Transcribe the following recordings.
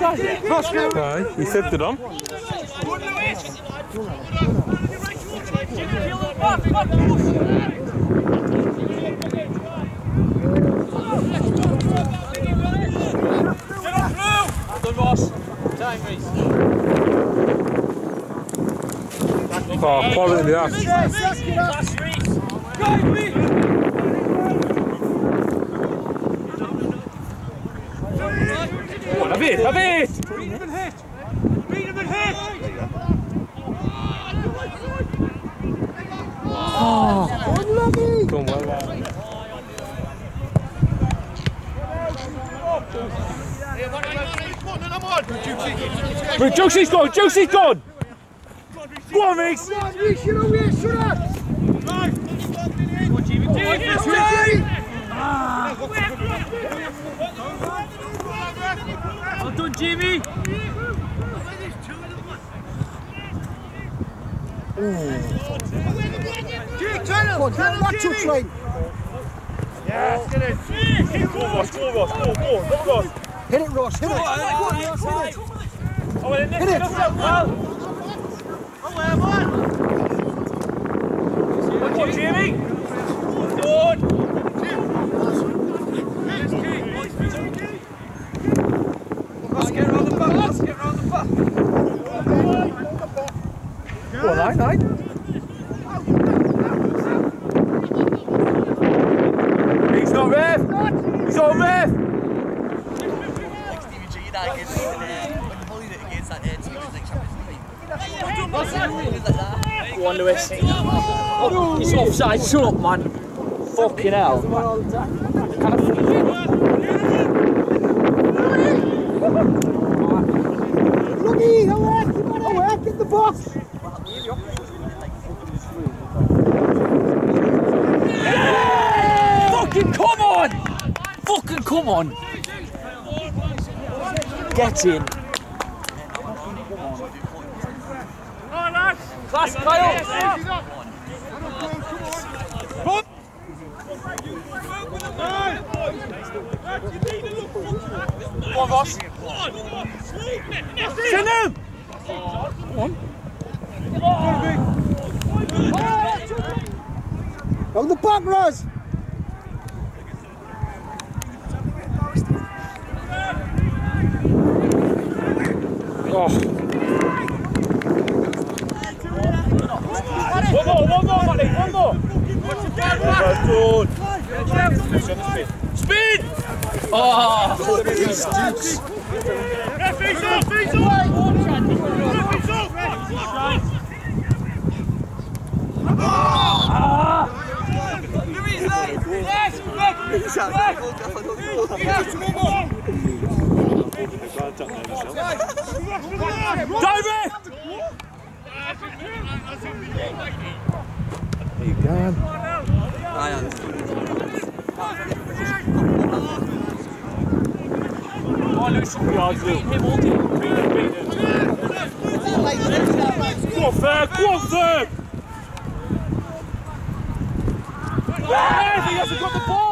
Right, he set it on. Oh, quality in the ass. Nej, vi sätter dem. Ja, kolla det där. Jag vet, jag vet! Kom, va, va. But Josie's gone! Josie's gone! Go on, Reese! Well done, Jimmy. Gå, Ross, gå, Ross, gå, gå, look, Ross. Hit it, Ross. Hit it. Oh, and then Hit it. Come on, Jimmy. Good. Let's get around the back. Let's get around the back. Go on, nine, nine. He's ref. He's on ref. On, Lewis. Oh, it's offside. Shut up, man. Fucking hell. Looky, away, away, get the box. Fucking come on! Fucking come on! Get in. Class, Kyle! Go on, Ross. Send him. On the back, Ross. Oh. One more, one more, Matty, one more. Speed. Oh! David! Come on, Lewis. Yards, Will. Beat him, hold him. Beat him, beat him. Go on, Ferg, go on, Ferg! Hey, he hasn't got the ball!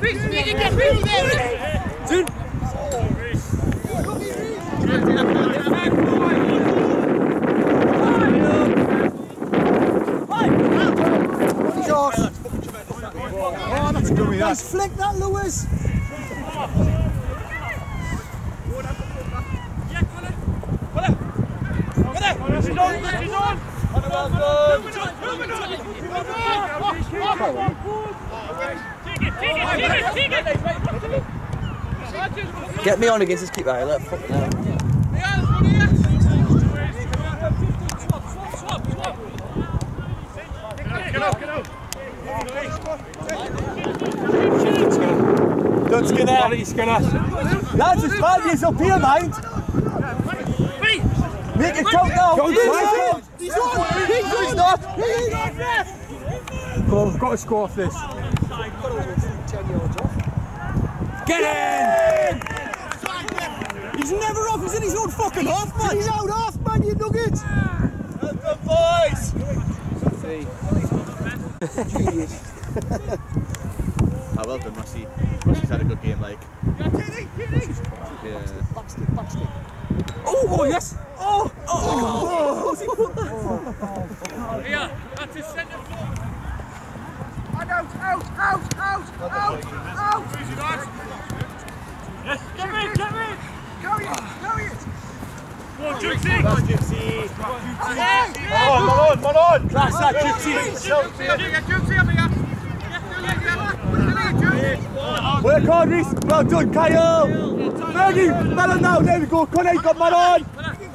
Reese. Dude. On! Me on against this keeper, look, fucking hell. Don't skin Quality Skinner. Lads, it's five years up here, mind. Make it count now. He's on. He's on. He's not. He's not. Go, we've got to score off this. Get in! He's never off. He's in his own fucking half, man. He's out half, man. You nugget. Good boys. Ah, well done, Rusty. Rusty's had a good game, like. Yeah. Oh, oh yes! Oh, oh, oh. Here, that's his centre forward. out, out, out, out, out, out, out. Easy, lads. Yes, get me, get me. Carry it, carry it. Go on, Gypsy. Go on, Gypsy. Come on, come on. Class that, Gypsy. Work hard, Reese. Well done, Kyle. Fergie, Melon now. There we go. Connie, got Melon.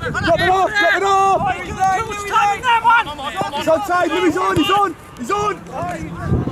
Drop it off, drop it off! Too much time in there, man! He's outside, Louis, he's on, he's on! He's on!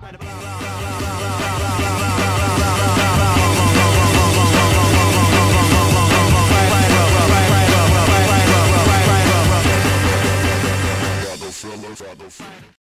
blah, blah.